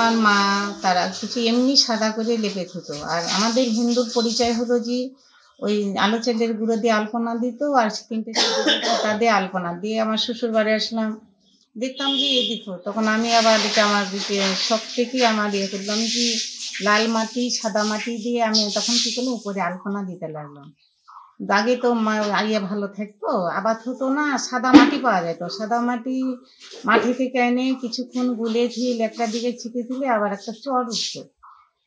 আমার মা, তারা কিছু এমনি সাদা করে লেপে থুতো। আর আমাদের হিন্দুর পরিচয় হলো যে, ওই আলো চালের গুঁড়ো দিয়ে আলপনা দিত আর তিনটে ওটা দিয়ে আলপনা দিয়ে আমার শ্বশুর বাড়ি আসলাম। দেখতাম যে এ দিত তখন আমি আবার এটা আমার দিকে শখ থেকেই আমার ইয়ে করলাম যে, লাল মাটি, সাদা মাটি দিয়ে আমি তখন কি করলাম, উপরে আলপনা দিতে লাগলাম। আগে তো ইয়ে ভালো থাকতো, আবার হতো না, সাদা মাটি পাওয়া যেত। সাদা মাটি মাটি থেকে এনে কিছুক্ষণ গুলে ঝিল একটা দিকে ছিটে দিলে আবার একটা চর উঠতো।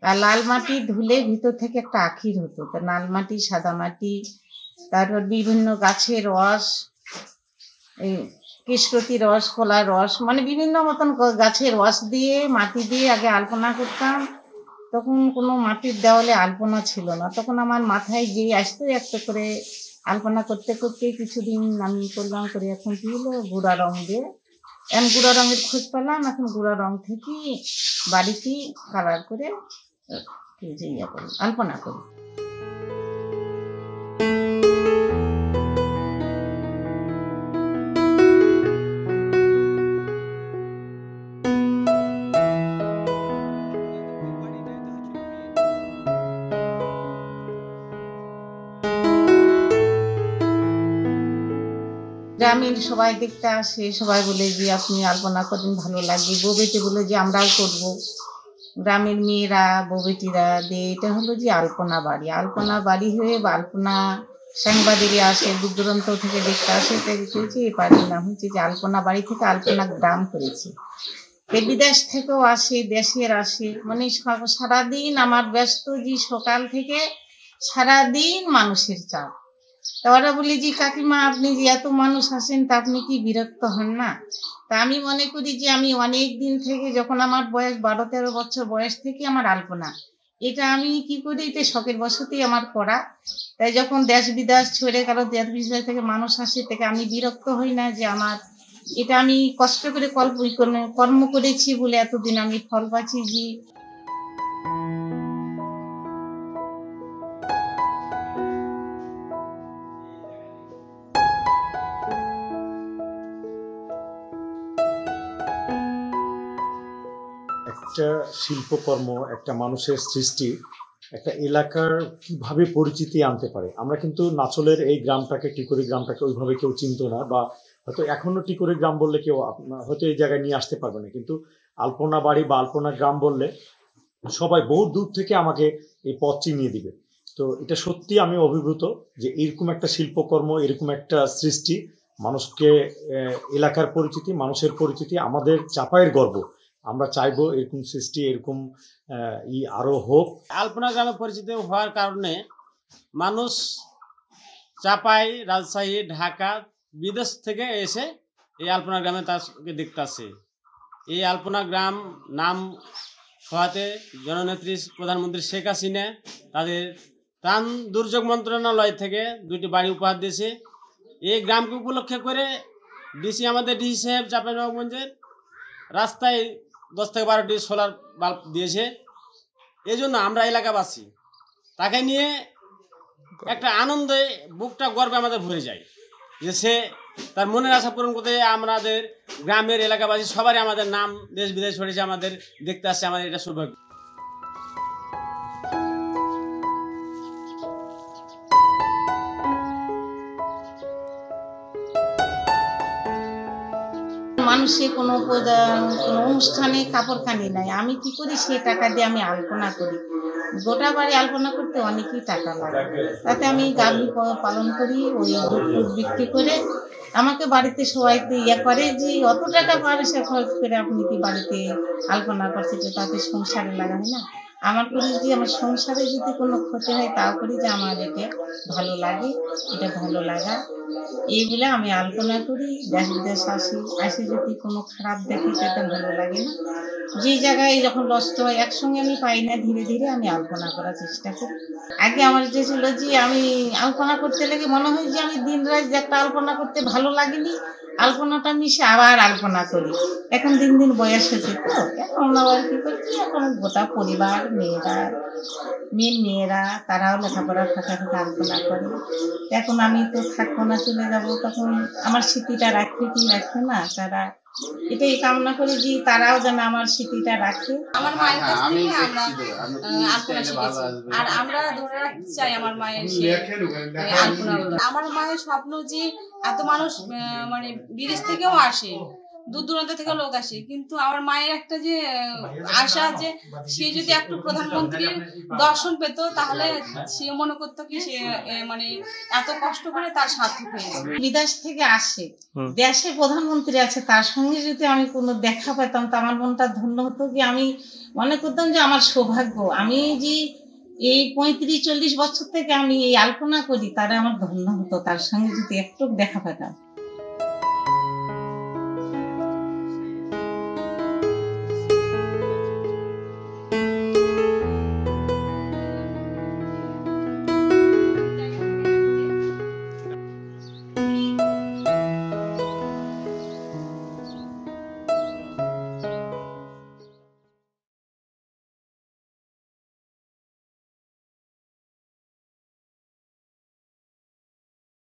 আর লাল মাটি ধুলে ভিতর থেকে একটা আখির হতো। তা লাল মাটি, সাদা মাটি, তারপর বিভিন্ন গাছের রস, এই কৃষ্ণতি রস, কলার রস মানে বিভিন্ন মতন গাছের রস দিয়ে, মাটি দিয়ে আগে আলপনা করতাম। তখন কোনো মাটির দেওয়ালে আলপনা ছিল না। তখন আমার মাথায় গিয়ে আসতে একটা করে আলপনা করতে করতে কিছুদিন আমি করলাম করে এখন কি হলো? গুঁড়া রং দিয়ে। এখন গুঁড়া রঙের খোঁজ পেলাম, এখন গুঁড়া রং থেকে বাড়িতেই কালার করে ইয়ে করি আলপনা করি গ্রামের সবাই দেখতে আসে, সবাই বলে যে আপনি আলপনা করেন ভালো লাগে। বউবেটি বলে যে আমরাও করব। গ্রামের মেয়েরা বউবেটিরা দিয়ে এটা হলো যে আলপনা বাড়ি। আলপনা বাড়ি হয়ে বা আলপনা সাংবাদিকরা আসে দূর দূরান্ত থেকে দেখতে আসে, তাই করেছি এই বাড়ির নাম হচ্ছে যে আলপনা বাড়ি থেকে আলপনা গ্রাম করেছে। বিদেশ থেকেও আসে, দেশের আসে। মানে সারাদিন আমার ব্যস্ত যে সকাল থেকে সারাদিন মানুষের চাপ। তা ওরা বলি যে কাকিমা, আপনি যে এত মানুষ আসেন তা আপনি কি বিরক্ত হন না? তা আমি মনে করি যে আমি অনেক দিন থেকে যখন আমার বয়স বারো তেরো বছর বয়স থেকে আমার আলপনা, এটা আমি কি করি এটা শখের বসতেই আমার করা। তাই যখন দেশ বিদেশ ছড়ে গেল, দেশ বিদেশ থেকে মানুষ আসে থেকে আমি বিরক্ত হই না যে আমার, এটা আমি কষ্ট করে কর্ম করেছি বলে এতদিন আমি ফল পাচ্ছি যে একটা শিল্পকর্ম, একটা মানুষের সৃষ্টি, একটা এলাকার কীভাবে পরিচিতি আনতে পারে? আমরা কিন্তু নাচলের এই গ্রামটাকে, টিকরি গ্রামটাকে ওইভাবে কেউ চিনতো না বা হয়তো এখনও টিকরি গ্রাম বললে কেউ হয়তো এই জায়গায় নিয়ে আসতে পারবে না। কিন্তু আলপনা বাড়ি বা আলপনা গ্রাম বললে সবাই বহু দূর থেকে আমাকে এই পথ চিনিয়ে দিবে। তো এটা সত্যি আমি অভিভূত যে এরকম একটা শিল্পকর্ম, এরকম একটা সৃষ্টি, মানুষকে এলাকার পরিচিতি, মানুষের পরিচিতি আমাদের চাপায়ের গর্ব। আমরা চাইব এরকম সৃষ্টি, এরকম ই আরও হোক। আলপনা গ্রামে পরিচিত হওয়ার কারণে মানুষ চাপাই, রাজশাহী, ঢাকা, বিদেশ থেকে এসে এই আলপনা গ্রামে তাকে আসে এই আলপনা গ্রাম নাম হওয়াতে জননেত্রী প্রধানমন্ত্রী শেখ হাসিনা তাদের ত্রাণ দুর্যোগ মন্ত্রণালয় থেকে দুটি বাড়ি উপহার দিয়েছে। এই গ্রামকে উপলক্ষে করে ডিসি আমাদের ডিসি সাহেব চাঁপাইনবাবগঞ্জের রাস্তায় দশ থেকে বারোটি সোলার বাল্ব দিয়েছে। এই জন্য আমরা এলাকাবাসী, তাকে নিয়ে একটা আনন্দে বুকটা গর্বে আমাদের ভরে যায় যে সে তার মনের আশা পূরণ করতে আমাদের গ্রামের এলাকাবাসী সবারই আমাদের নাম দেশ বিদেশ ছড়িয়েছে আমাদের দেখতে আসছে, আমাদের এটা সৌভাগ্য। মানুষে কোনো কোনো অনুষ্ঠানে কাপড় কানি নাই। আমি কি করি? সেই টাকা দিয়ে আমি আলপনা করি। গোটা বাড়ি আলপনা করতে অনেকই টাকা লাগে। তাতে আমি গাভী পালন করি, ওই দুধ বিক্রি করে। আমাকে বাড়িতে সবাই তো ইয়ে করে যে, অত টাকা পারে সে খরচ করে আপনি কি বাড়িতে আলপনা করছে তাতে সংসারে লাগাই না? আমার করি যদি আমার সংসারে যদি কোনো ক্ষতি হয় তাও করি যে আমার এটা ভালো লাগে, এটা ভালো লাগা। এইগুলো আমি আলপনা করি, দেশ বিদেশ আসি আসি যদি কোনো খারাপ দেখি সেটা ভালো লাগে না। যে জায়গায় যখন নষ্ট হয়, একসঙ্গে আমি পাই না, ধীরে ধীরে আমি আলপনা করার চেষ্টা করি। আগে আমার যে ছিল যে আমি আলপনা করতে লেগে মনে হয় যে আমি দিন রাত একটা আলপনা করতে ভালো লাগেনি আলপনাটা মিশে আবার আলপনা করি। এখন দিন দিন বয়স হয়েছে তো, এখন আবার কি করছি? এখন গোটা পরিবার, মেয়েরা, মেয়ের মেয়েরা, তারাও লেখাপড়ার ফাঁকা ফাঁকা আলপনা করে। এখন আমি তো থাকব না, চলে যাব, তখন আমার স্মৃতিটা রাখবে কি রাখবে না, তারা এটাই কামনা করি যে তারাও যেন আমার স্মৃতিটা রাখে। আমার মায়ের কাছ থেকে আমরা আলপনা শিখেছি। আর আমরা ধরে রাখতে চাই আমার মায়ের আলপনাগুলো আমার মায়ের স্বপ্ন যে এত মানুষ আহ, মানে বিদেশ থেকেও আসে। দূর দূরান্ত থেকে লোক আসে। কিন্তু আমার মায়ের একটা যে আশা যে সে যদি একটু প্রধানমন্ত্রীর দর্শন পেত তাহলে সে মনে করতো কি সে মানে এত কষ্ট করে তার সার্থক হয়েছে বিদেশ থেকে আসে। দেশে প্রধানমন্ত্রী আছে তার সঙ্গে যদি আমি কোনো দেখা পেতাম তো আমার মনটা ধন্য হতো কি আমি মনে করতাম যে আমার সৌভাগ্য। আমি যে এই পঁয়ত্রিশ চল্লিশ বছর থেকে আমি এই আলপনা করি তারা আমার ধন্য হতো তার সঙ্গে যদি একটু দেখা পেতাম।